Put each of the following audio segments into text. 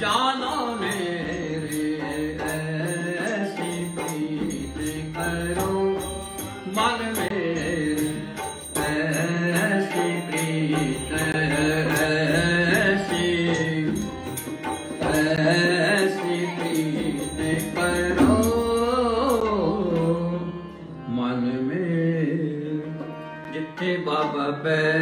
John.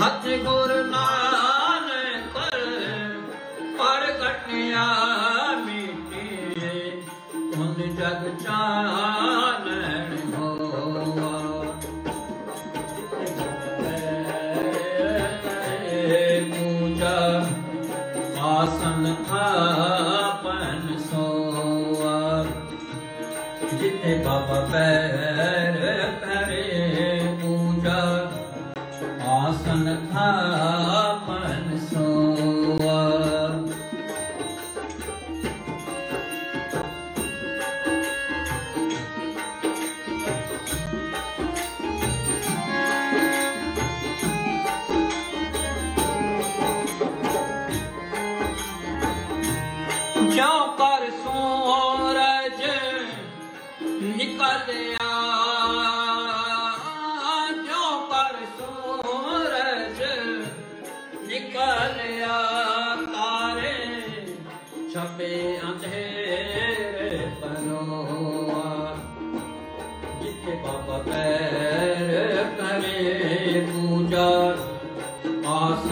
ਸੱਚ ਗੁਰ ਨਾਨਕ ਪ੍ਰਗਟਿਆ ਮੀਟੇ ਕੁੰਨ ਜਗ ਚਾਨਣ ਹੋਵਾ ਬਾਬਾ ਬੈ आसन था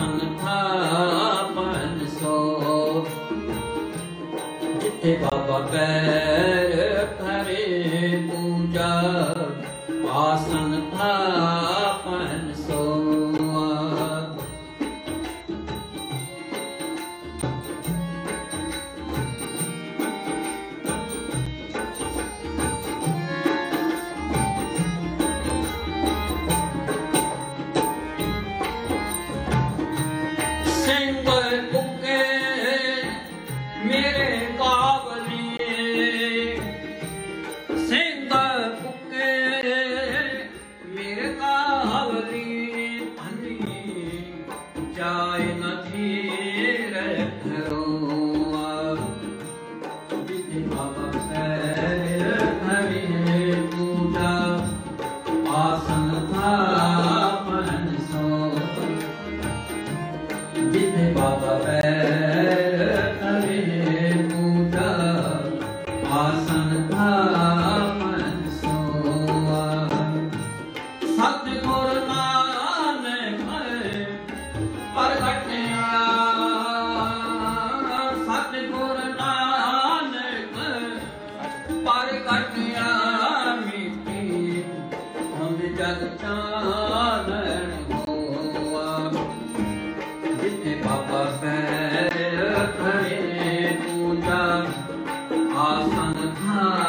ਨਾਮ ਥਾਪਨ ਸੋ ਜਿੱਥੇ ਬਾਬਾ ਕੈ Huh.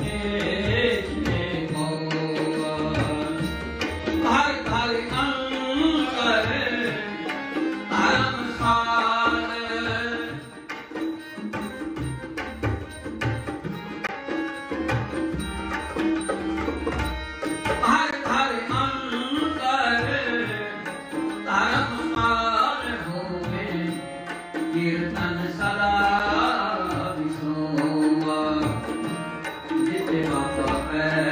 Yeah. لمطرحك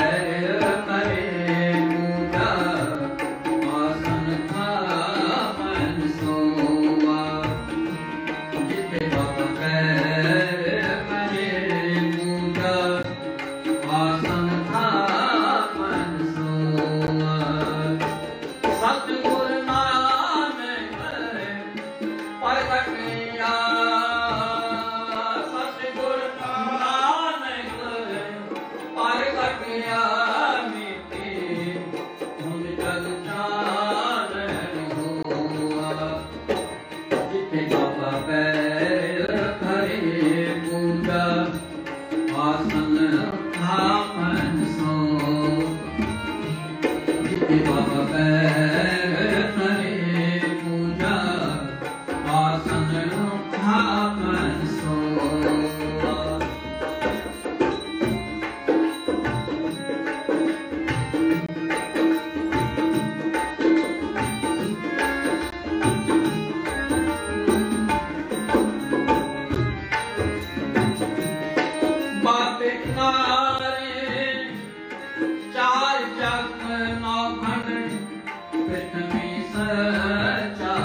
一把宝贝 कृतमी सचा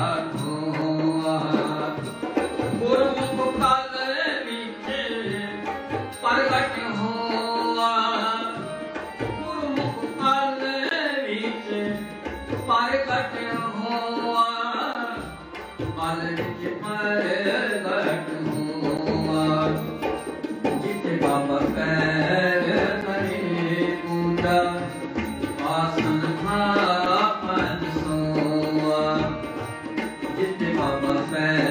gitti mama fan.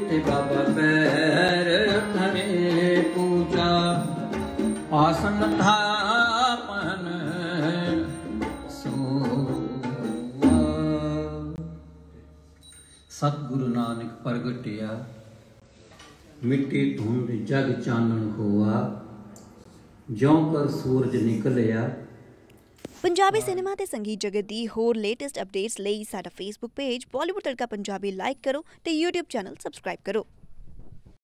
ਤੇ ਬਾਬਾ ਪੈਰ ਧਰੇ ਪੂਜਾ। ਆਸਨ ਥਾਪਨ ਸਤਿਗੁਰੂ ਨਾਨਕ ਪ੍ਰਗਟਿਆ। ਮਿੱਟੀ ਧੁੰਦ ਜਗ ਚਾਨਣ ਹੋਆ ਜਿਉਂ ਕਰ ਸੂਰਜ ਨਿਕਲਿਆ। ਪੰਜਾਬੀ ਸਿਨੇਮਾ ਤੇ ਸੰਗੀਤ ਜਗਤ ਦੀ ਹੋਰ ਲੇਟੈਸਟ ਅਪਡੇਟਸ ਲਈ ਸਾਡਾ ਫੇਸਬੁੱਕ ਪੇਜ ਬਾਲੀਵੁੱਡ ਤੜਕਾ ਪੰਜਾਬੀ ਲਾਈਕ ਕਰੋ ਤੇ YouTube ਚੈਨਲ ਸਬਸਕ੍ਰਾਈਬ ਕਰੋ।